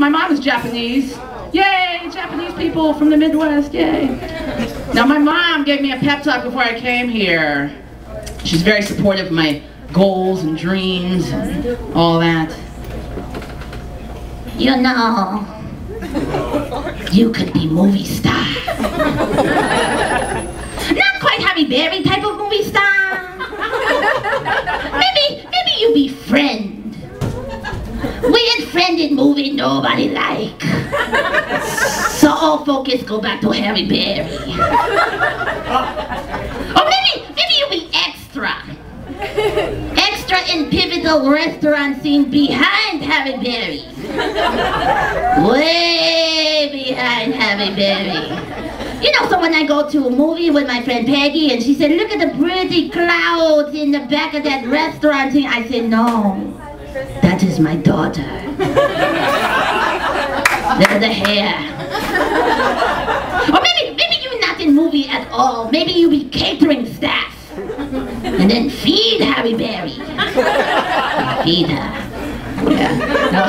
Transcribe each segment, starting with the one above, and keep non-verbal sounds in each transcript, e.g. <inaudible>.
My mom is Japanese. Yay, Japanese people from the Midwest, yay. Now my mom gave me a pep talk before I came here. She's very supportive of my goals and dreams and all that. You know, you could be movie star. Not quite Halle Berry type of movie star. Maybe, maybe you be friend. Weird friended movie nobody like. So all focus go back to Harry Berry. <laughs> Or maybe, maybe you be extra. Extra in pivotal restaurant scene behind Harry Berry. Way behind Halle Berry. You know, so when I go to a movie with my friend Peggy and she said, look at the pretty clouds in the back of that restaurant scene, I said, no, that is my daughter. At the hair. Or maybe, maybe you're not in movie at all. Maybe you be catering staff. And then feed Halle Berry. Feed her. Yeah. No.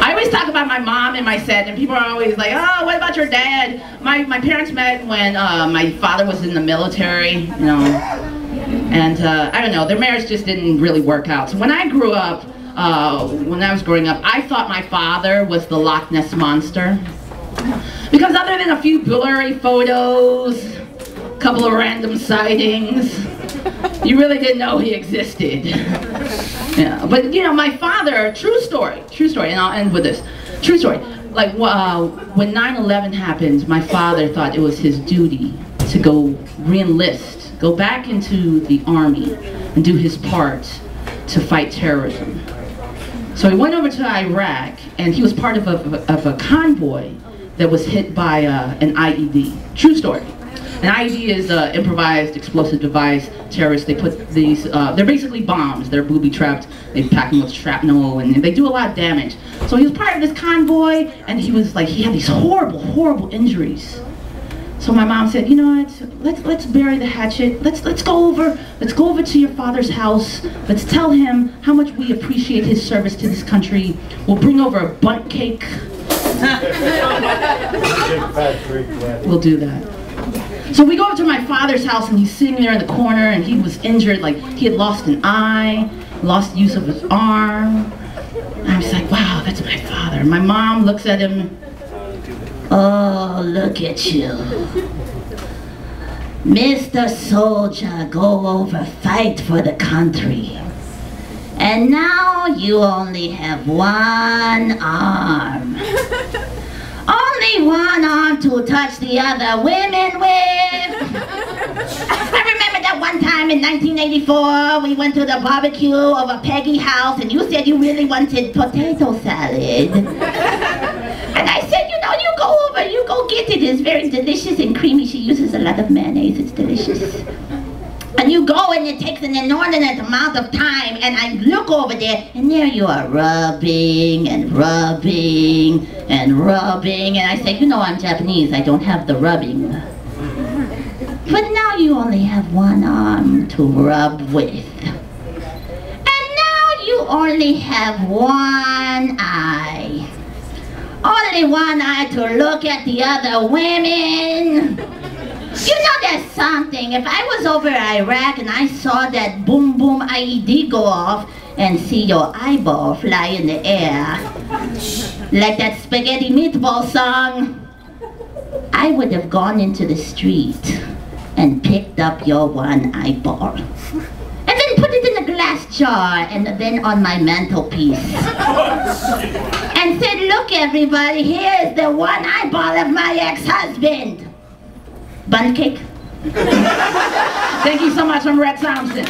I always talk about my mom and my set, and people are always like, "Oh, what about your dad?" My my parents met when uh, my father was in the military, you know, and uh, I don't know, their marriage just didn't really work out. So when I grew up, uh, when I was growing up, I thought my father was the Loch Ness monster, because other than a few blurry photos, a couple of random sightings, you really didn't know he existed. <laughs> Yeah, but you know, my father, true story, true story, and I'll end with this. True story. Like uh, when 9/11 happened, my father thought it was his duty to go re-enlist, go back into the army, and do his part to fight terrorism. So he went over to Iraq, and he was part of a, of a convoy that was hit by uh, an IED. True story. An IED is an improvised explosive device. Terrorists, they put these, uh, they're basically bombs. They're booby trapped. They pack them with shrapnel and they do a lot of damage. So he was part of this convoy and he was like, he had these horrible, horrible injuries. So my mom said, you know what, let's, let's bury the hatchet. Let's, let's go over, let's go over to your father's house. Let's tell him how much we appreciate his service to this country. We'll bring over a bunt cake. <laughs> we'll do that. So we go up to my father's house and he's sitting there in the corner and he was injured, like he had lost an eye, lost use of his arm. And I was like, wow, that's my father. My mom looks at him, Oh, look at you. Mr. Soldier, go over, fight for the country. And now you only have one arm. only one arm to touch the other women with. I remember that one time in 1984, we went to the barbecue of a Peggy house and you said you really wanted potato salad. And I said, you know, you go it. It's very delicious and creamy. She uses a lot of mayonnaise. It's delicious. And you go and it takes an inordinate amount of time and I look over there and there you are rubbing and rubbing and rubbing and I say, you know I'm Japanese, I don't have the rubbing. But now you only have one arm to rub with. And now you only have one eye. Only one eye to look at the other women. You know there's something. If I was over Iraq and I saw that boom boom IED go off and see your eyeball fly in the air, like that spaghetti meatball song, I would have gone into the street and picked up your one eyeball. And then put it in a glass jar and then on my mantelpiece. And said, look everybody, here's the one eyeball of my ex-husband. Bun cake. <laughs> Thank you so much, I'm Rhett Thompson.